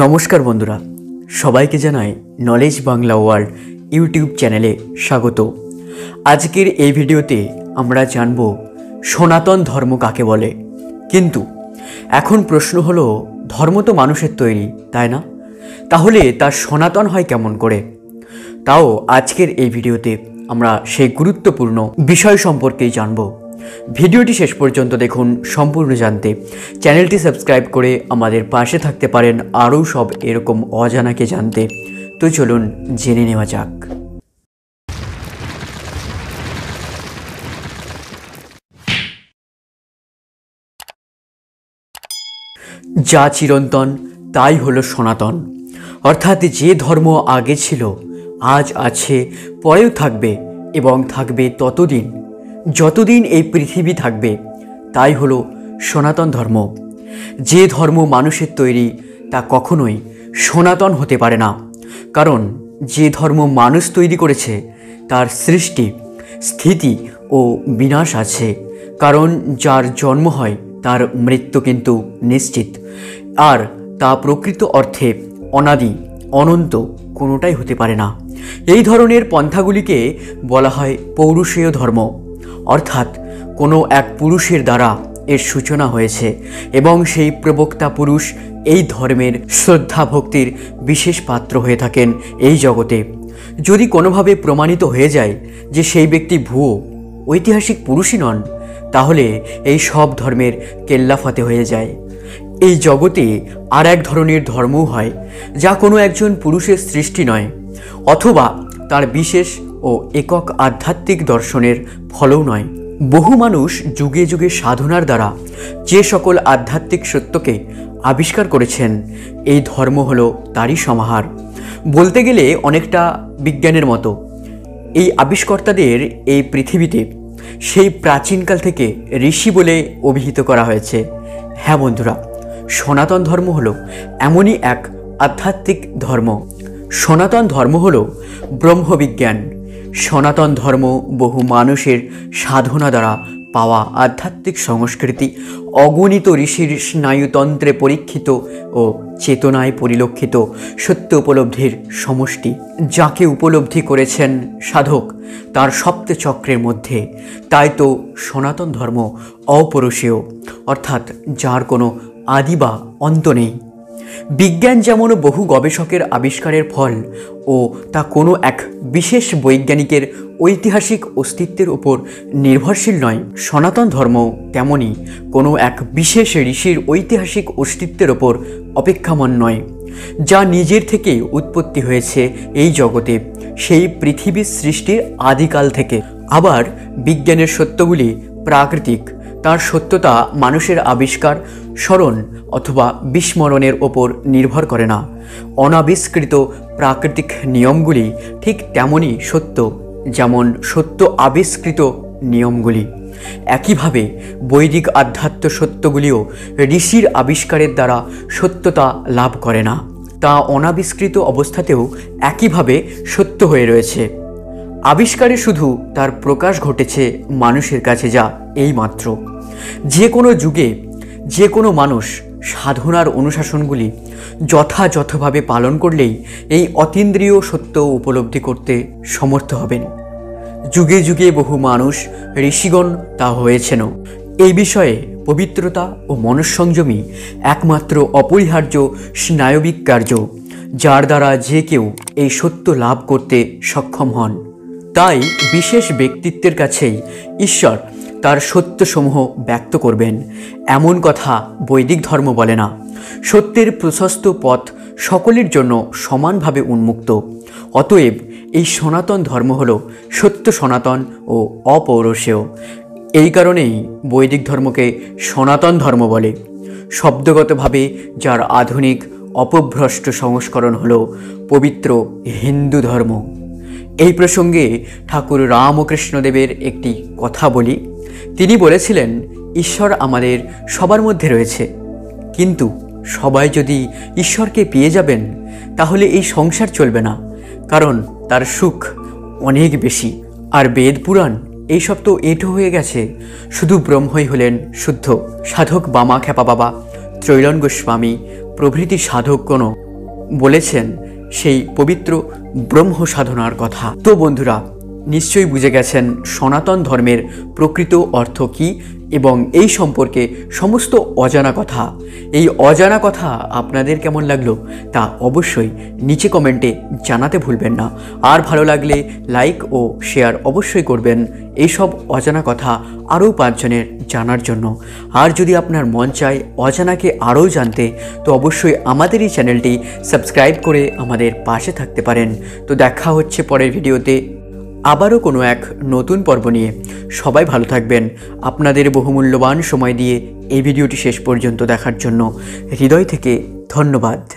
নমস্কার বন্ধুরা, সবাইকে জানাই নলেজ বাংলা ওয়ার্ল্ড ইউটিউব চ্যানেলে স্বাগত। আজকের এই ভিডিওতে আমরা জানব সনাতন ধর্ম কাকে বলে। কিন্তু এখন প্রশ্ন হলো, ধর্ম তো মানুষের তৈরি, তাই না? তাহলে তার সনাতন হয় কেমন করে? তাও আজকের এই ভিডিওতে আমরা সেই গুরুত্বপূর্ণ বিষয় সম্পর্কেই জানব। ভিডিওটি শেষ পর্যন্ত দেখুন, সম্পূর্ণ জানতে। চ্যানেলটি সাবস্ক্রাইব করে আমাদের পাশে থাকতে পারেন আরও সব এরকম অজানাকে জানতে। তো চলুন, জেনে নেওয়া যাক। যা চিরন্তন, তাই হলো সনাতন। অর্থাৎ যে ধর্ম আগে ছিল, আজ আছে, পরেও থাকবে এবং থাকবে ততদিন। যতদিন এই পৃথিবী থাকবে, তাই হলো সনাতন ধর্ম। যে ধর্ম মানুষের তৈরি, তা কখনোই সনাতন হতে পারে না। কারণ যে ধর্ম মানুষ তৈরি করেছে, তার সৃষ্টি, স্থিতি ও বিনাশ আছে। কারণ যার জন্ম হয়, তার মৃত্যু কিন্তু নিশ্চিত। আর তা প্রকৃত অর্থে অনাদি, অনন্ত, কোনোটাই হতে পারে না। এই ধরনের পন্থাগুলিকে বলা হয় পৌরুষীয় ধর্ম। অর্থাৎ কোনো এক পুরুষের দ্বারা এর সূচনা হয়েছে এবং সেই প্রবক্তা পুরুষ এই ধর্মের শ্রদ্ধা ভক্তির বিশেষ পাত্র হয়ে থাকেন এই জগতে। যদি কোনোভাবে প্রমাণিত হয়ে যায় যে সেই ব্যক্তি ভুয়ো, ঐতিহাসিক পুরুষই নন, তাহলে এই সব ধর্মের কেল্লাফাতে হয়ে যায়। এই জগতে আর এক ধরনের ধর্মও হয় যা কোনো একজন পুরুষের সৃষ্টি নয়, অথবা তার বিশেষ ও একক আধ্যাত্মিক দর্শনের ফলও নয়। বহু মানুষ যুগে যুগে সাধনার দ্বারা যে সকল আধ্যাত্মিক সত্যকে আবিষ্কার করেছেন, এই ধর্ম হলো তারই সমাহার। বলতে গেলে অনেকটা বিজ্ঞানের মতো। এই আবিষ্কর্তাদের এই পৃথিবীতে সেই প্রাচীনকাল থেকে ঋষি বলে অভিহিত করা হয়েছে। হ্যাঁ বন্ধুরা, সনাতন ধর্ম হলো এমনই এক আধ্যাত্মিক ধর্ম। সনাতন ধর্ম হল ব্রহ্মবিজ্ঞান। সনাতন ধর্ম বহু মানুষের সাধনা দ্বারা পাওয়া আধ্যাত্মিক সংস্কৃতি, অগণিত ঋষির স্নায়ুতন্ত্রে পরীক্ষিত ও চেতনায় পরিলক্ষিত সত্য উপলব্ধির সমষ্টি যাকে উপলব্ধি করেছেন সাধক তার সপ্ত চক্রের মধ্যে। তাই তো সনাতন ধর্ম অপরুষেয়, অর্থাৎ যার কোনো আদি বা অন্ত নেই। বিজ্ঞান যেমন বহু গবেষকের আবিষ্কারের ফল ও তা কোনো এক বিশেষ বৈজ্ঞানিকের ঐতিহাসিক অস্তিত্বের উপর নির্ভরশীল নয়। সনাতন ধর্ম তেমনই কোনো এক বিশেষ ঋষির ঐতিহাসিক অস্তিত্বের ওপর অপেক্ষামান নয়। যা নিজের থেকে উৎপত্তি হয়েছে এই জগতে, সেই পৃথিবীর সৃষ্টির আদিকাল থেকে। আবার বিজ্ঞানের সত্যগুলি প্রাকৃতিক, তার সত্যতা মানুষের আবিষ্কার স্মরণ অথবা বিস্মরণের ওপর নির্ভর করে না। অনাবিষ্কৃত প্রাকৃতিক নিয়মগুলি ঠিক তেমনই সত্য, যেমন সত্য আবিষ্কৃত নিয়মগুলি। একইভাবে বৈদিক আধ্যাত্ম সত্যগুলিও ঋষির আবিষ্কারের দ্বারা সত্যতা লাভ করে না। তা অনাবিষ্কৃত অবস্থাতেও একইভাবে সত্য হয়ে রয়েছে। আবিষ্কারে শুধু তার প্রকাশ ঘটেছে মানুষের কাছে যা এই মাত্র যে কোনো যুগে যে কোনো মানুষ সাধনার অনুশাসনগুলি যথাযথভাবে পালন করলেই এই অতীন্দ্রিয় সত্য উপলব্ধি করতে সমর্থ হবেন। যুগে যুগে বহু মানুষ ঋষিগণ তা হয়েছেনও। এই বিষয়ে পবিত্রতা ও মনঃসংযমী একমাত্র অপরিহার্য স্নায়বিক কার্য, যার দ্বারা যে কেউ এই সত্য লাভ করতে সক্ষম হন। তাই বিশেষ ব্যক্তিত্বের কাছেই ঈশ্বর তার সত্যসমূহ ব্যক্ত করবেন। এমন কথা বৈদিক ধর্ম বলে না। সত্যের প্রশস্ত পথ সকলের জন্য সমানভাবে উন্মুক্ত। অতএব এই সনাতন ধর্ম হল সত্য সনাতন ও অপৌরসেয় এই কারণেই বৈদিক ধর্মকে সনাতন ধর্ম বলে। শব্দগতভাবে যার আধুনিক অপভ্রষ্ট সংস্করণ হল পবিত্র হিন্দু ধর্ম। এই প্রসঙ্গে ঠাকুর রামকৃষ্ণদেবের একটি কথা বলি। তিনি বলেছিলেন, ঈশ্বর আমাদের সবার মধ্যে রয়েছে। কিন্তু সবাই যদি ঈশ্বরকে পেয়ে যাবেন, তাহলে এই সংসার চলবে না। কারণ তার সুখ অনেক বেশি। আর বেদ পুরাণ এইসব তো এঁটো হয়ে গেছে। শুধু ব্রহ্মই হলেন শুদ্ধ। সাধক বামা খেপা বাবা। ত্রৈলন গোস্বামী, প্রভৃতি সাধকগণ বলেছেন সেই পবিত্র ব্রহ্ম সাধনার কথা। তো বন্ধুরা নিশ্চয়ই বুঝে গেছেন সনাতন ধর্মের প্রকৃত অর্থ কী এবং এই সম্পর্কে সমস্ত অজানা কথা। এই অজানা কথা আপনাদের কেমন লাগল তা অবশ্যই নিচে কমেন্টে জানাতে ভুলবেন না। আর ভালো লাগলে লাইক ও শেয়ার অবশ্যই করবেন এইসব অজানা কথা আরও পাঁচজনের জানার জন্য। আর যদি আপনার মন চায় অজানাকে আরও জানতে, তো অবশ্যই আমাদের এই চ্যানেলটি সাবস্ক্রাইব করে আমাদের পাশে থাকতে পারেন। তো দেখা হচ্ছে পরের ভিডিওতে। আবারও কোনো এক নতুন পর্ব নিয়ে সবাই ভালো থাকবেন। আপনাদের বহুমূল্যবান সময় দিয়ে এই ভিডিওটি শেষ পর্যন্ত দেখার জন্য হৃদয় থেকে ধন্যবাদ।